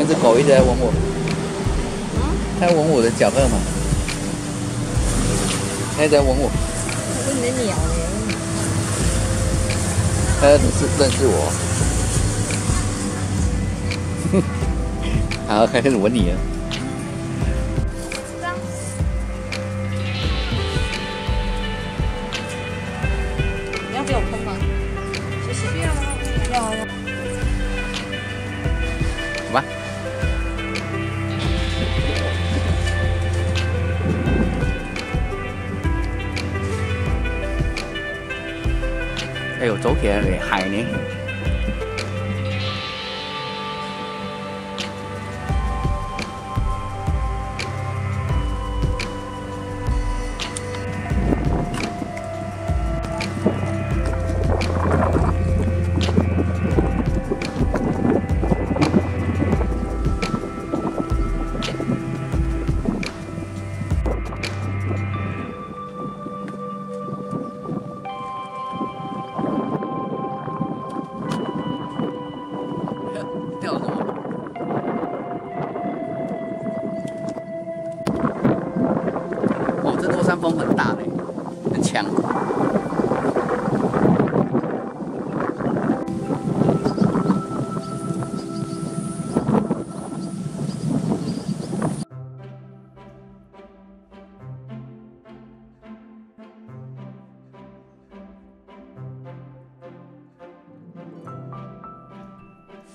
一直在闻我，他在闻我的脚后嘛，它在闻我，闻你的鸟耶。它认识认识我，好，开始闻你了。哎呦，走起來嚟大嘞，很强。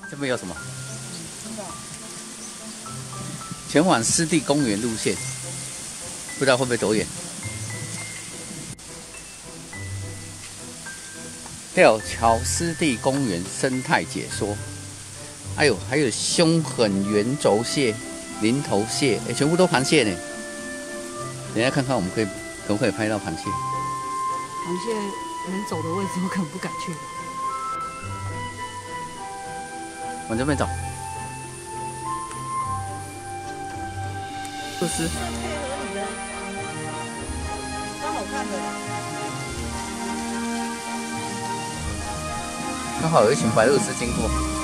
这边有什么？前往湿地公园路线，不知道会不会走远。吊桥湿地公园生态解说，哎呦，还有凶狠圆轴蟹、鳞头蟹，哎，全部都螃蟹呢。等一下看看我们可以可不可以拍到螃蟹？螃蟹能走的位置，我可能不敢去。往这边走。不是，蛮好看的。刚好有一群白鹭鸶经过。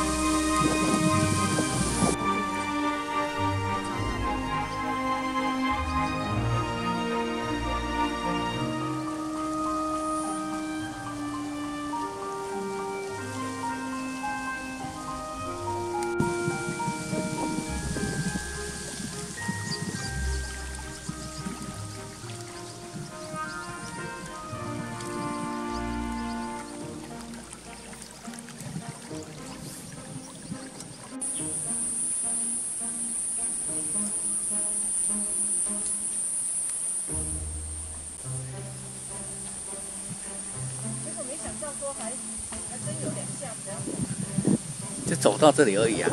就走到这里而已啊。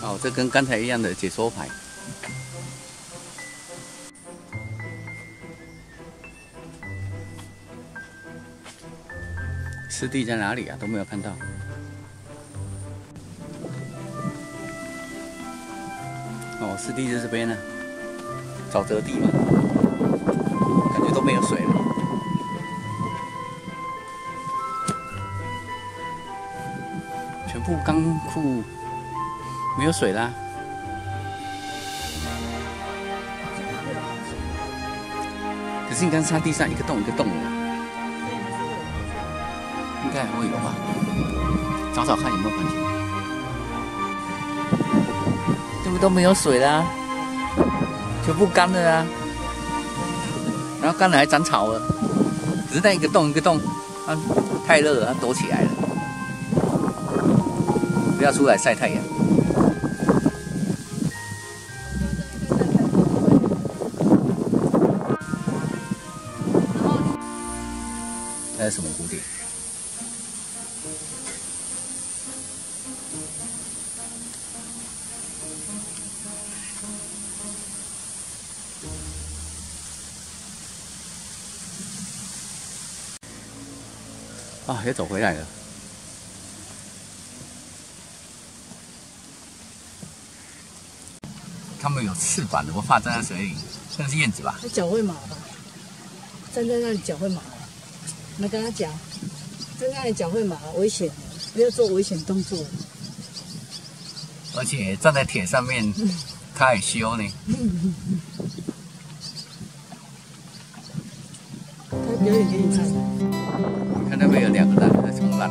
哦，这跟刚才一样的解说牌。湿地在哪里啊？都没有看到。哦，湿地在这边呢，沼泽地嘛，感觉都没有水了。全部钢库没有水啦。可是你看沙地上一个洞一个洞的，应该还会有吧？找找看有没有螃蟹。这不都没有水啦，全部干了啊。然后干了还长草了，只是那一个洞一个洞，啊，太热了，它躲起来了。不要出来晒太阳。那是什么古典？啊，又走回来了。它们有翅膀的，我怕站在水里，那是燕子吧？他脚会麻吧？站在那里脚会麻。没跟他讲，站在那里脚会麻，危险，不要做危险动作。而且站在铁上面，他还修呢。他表演给你看。你看那边有两个人在冲浪。